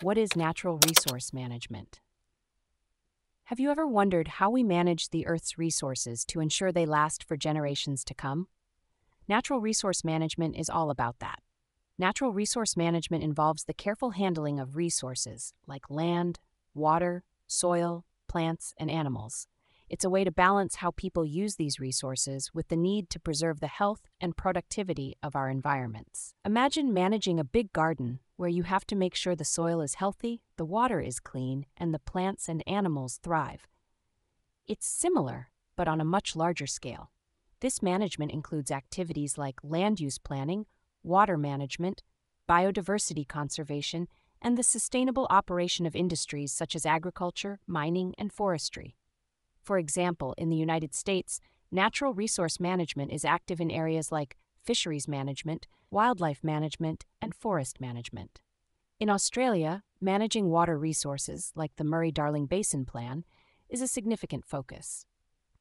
What is natural resource management? Have you ever wondered how we manage the Earth's resources to ensure they last for generations to come? Natural resource management is all about that. Natural resource management involves the careful handling of resources like land, water, soil, plants, and animals. It's a way to balance how people use these resources with the need to preserve the health and productivity of our environments. Imagine managing a big garden where you have to make sure the soil is healthy, the water is clean, and the plants and animals thrive. It's similar, but on a much larger scale. This management includes activities like land use planning, water management, biodiversity conservation, and the sustainable operation of industries such as agriculture, mining, and forestry. For example, in the United States, natural resource management is active in areas like fisheries management, wildlife management, and forest management. In Australia, managing water resources, like the Murray Darling Basin Plan, is a significant focus.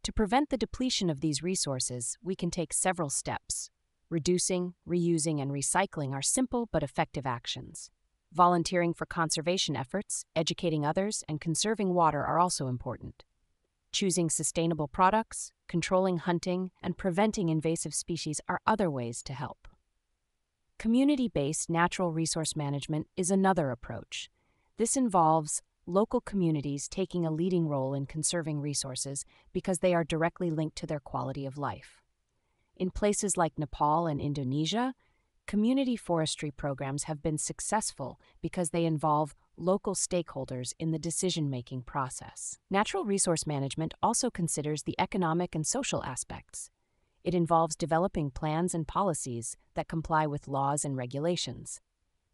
To prevent the depletion of these resources, we can take several steps. Reducing, reusing, and recycling are simple but effective actions. Volunteering for conservation efforts, educating others, and conserving water are also important. Choosing sustainable products, controlling hunting, and preventing invasive species are other ways to help. Community based natural resource management is another approach. This involves local communities taking a leading role in conserving resources because they are directly linked to their quality of life. In places like Nepal and Indonesia, community forestry programs have been successful because they involve local stakeholders in the decision making process. Natural resource management also considers the economic and social aspects. It involves developing plans and policies that comply with laws and regulations.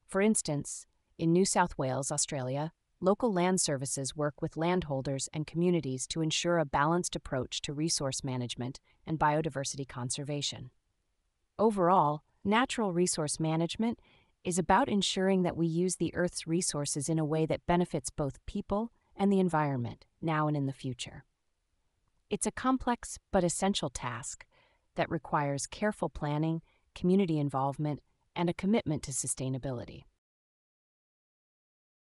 For instance, in New South Wales, Australia, local land services work with landholders and communities to ensure a balanced approach to resource management and biodiversity conservation. Overall, natural resource management is about ensuring that we use the Earth's resources in a way that benefits both people and the environment, now and in the future. It's a complex but essential task that requires careful planning, community involvement, and a commitment to sustainability.